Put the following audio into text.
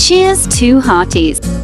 Cheers to hearties!